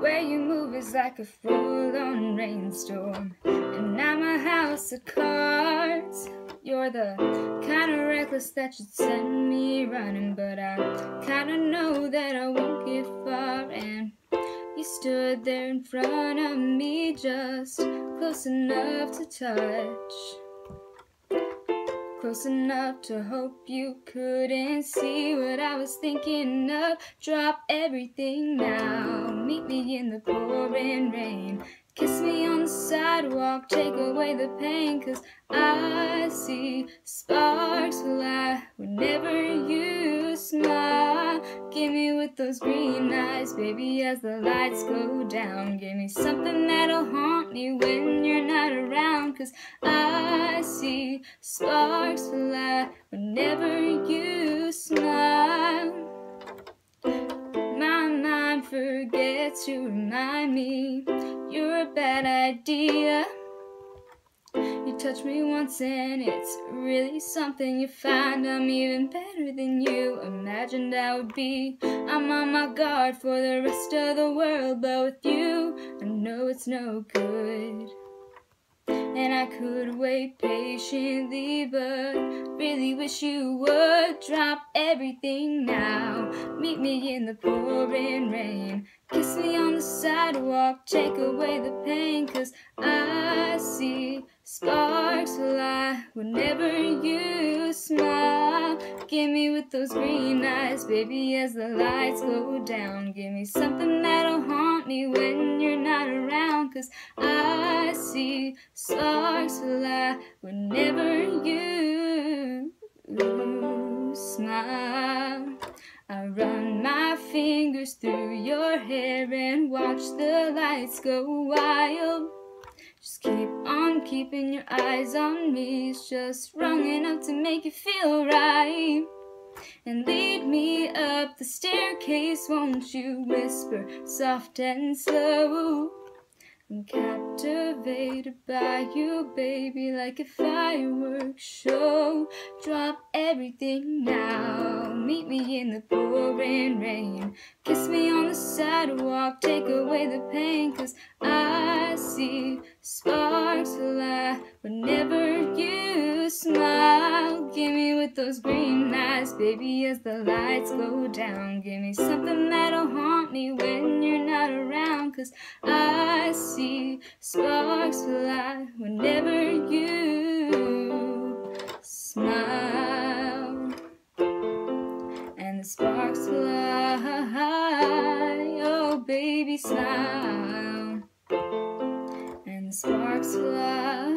way you move is like a full-on rainstorm. And I'm a house of cards You're the kind of reckless that should send me running But I kinda know that I won't get far. And you stood there in front of me just close enough to touch Close enough to hope you couldn't see what I was thinking of. Drop everything now, meet me in the pouring rain. Kiss me on the sidewalk, take away the pain Cause I see sparks fly. Whenever you smile Give me with those green eyes, baby, as the lights go down Give me something that'll haunt me when you're not around. Cause I whenever you smile My mind forgets to remind me you're a bad idea. You touch me once and it's really something you find I'm even better than you imagined I would be. I'm on my guard for the rest of the world, but with you, I know it's no good. And I could wait patiently, but really wish you would drop everything now. Meet me in the pouring rain. Kiss me on the sidewalk, take away the pain, cause I see sparks fly whenever you smile. Give me with those green eyes, baby, as the lights go down. Give me something that'll haunt me when you're not around, cause I see sparks fly whenever you smile. I run my fingers through your hair and watch the lights go wild. Just keep on keeping your eyes on me. It's just wrong enough to make you feel right. And lead me up the staircase, won't you whisper soft and slow? I'm captivated by you, baby, like a fireworks show. Drop everything now, meet me in the pouring rain. Kiss me on the sidewalk, take away the pain, cause I see sparks fly whenever you smile. Give me with those green eyes, baby, as the lights go down. Give me something that'll haunt me when you're not around, cause I see sparks fly whenever baby smile and sparks fly.